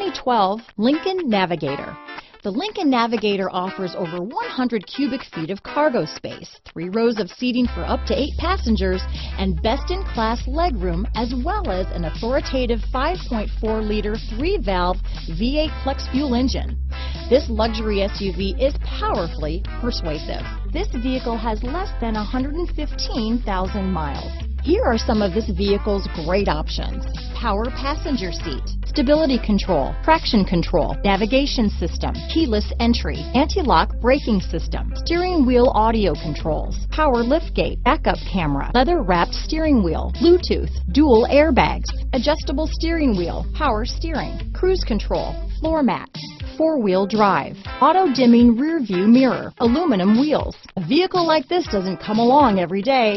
2012 Lincoln Navigator. The Lincoln Navigator offers over 100 cubic feet of cargo space, three rows of seating for up to eight passengers, and best-in-class legroom, as well as an authoritative 5.4-liter three-valve V8 flex fuel engine. This luxury SUV is powerfully persuasive. This vehicle has less than 115,000 miles. Here are some of this vehicle's great options. Power passenger seat, stability control, traction control, navigation system, keyless entry, anti-lock braking system, steering wheel audio controls, power liftgate, backup camera, leather wrapped steering wheel, Bluetooth, dual airbags, adjustable steering wheel, power steering, cruise control, floor mats, four-wheel drive, auto-dimming rear view mirror, aluminum wheels. A vehicle like this doesn't come along every day.